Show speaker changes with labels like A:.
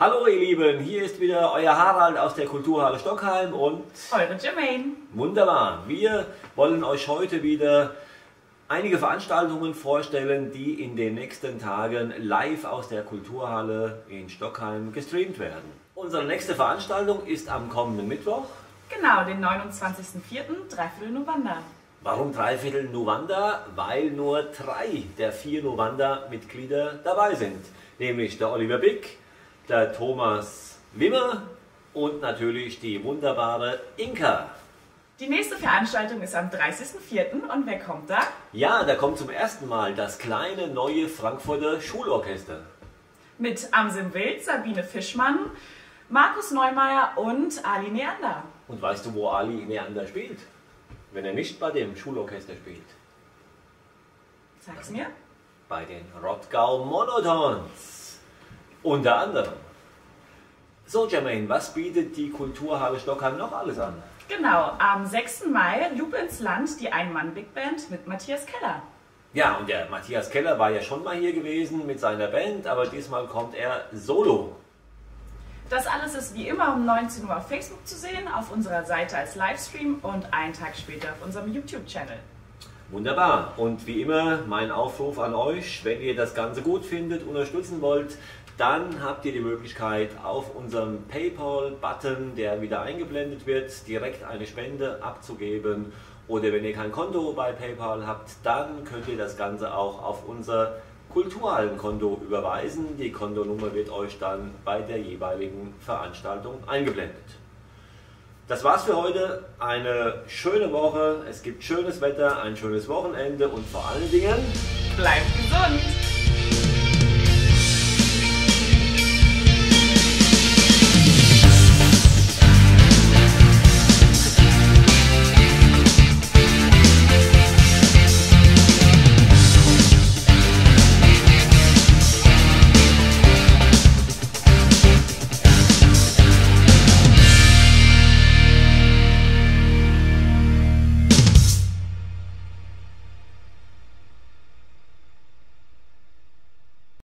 A: Hallo ihr Lieben, hier ist wieder euer Harald aus der Kulturhalle Stockheim und
B: eure Jermaine.
A: Wunderbar, wir wollen euch heute wieder einige Veranstaltungen vorstellen, die in den nächsten Tagen live aus der Kulturhalle in Stockheim gestreamt werden. Unsere nächste Veranstaltung ist am kommenden Mittwoch.
B: Genau, den 29.04. Dreiviertel November.
A: Warum Dreiviertel November? Weil nur drei der vier November-Mitglieder dabei sind. Nämlich der Oliver Bick, der Thomas Wimmer und natürlich die wunderbare Inka.
B: Die nächste Veranstaltung ist am 30.04. und wer kommt da?
A: Ja, da kommt zum ersten Mal das kleine neue Frankfurter Schulorchester.
B: Mit Amsim Wild, Sabine Fischmann, Markus Neumeier und Ali Neander.
A: Und weißt du, wo Ali Neander spielt? Wenn er nicht bei dem Schulorchester spielt.
B: Sag's mir.
A: Bei den Rottgau Monotons. Unter anderem. So, Jermaine, was bietet die Kulturhalle Stockheim noch alles an?
B: Genau, am 6. Mai Loop ins Land, die Ein-Mann-Big Band mit Matthias Keller.
A: Ja, und der Matthias Keller war ja schon mal hier gewesen mit seiner Band, aber diesmal kommt er solo.
B: Das alles ist wie immer um 19 Uhr auf Facebook zu sehen, auf unserer Seite als Livestream und einen Tag später auf unserem YouTube-Channel.
A: Wunderbar. Und wie immer mein Aufruf an euch, wenn ihr das Ganze gut findet, unterstützen wollt, dann habt ihr die Möglichkeit auf unserem PayPal-Button, der wieder eingeblendet wird, direkt eine Spende abzugeben. Oder wenn ihr kein Konto bei PayPal habt, dann könnt ihr das Ganze auch auf unser Kulturhallenkonto überweisen. Die Kontonummer wird euch dann bei der jeweiligen Veranstaltung eingeblendet. Das war's für heute. Eine schöne Woche. Es gibt schönes Wetter, ein schönes Wochenende und vor allen Dingen
B: bleibt gesund!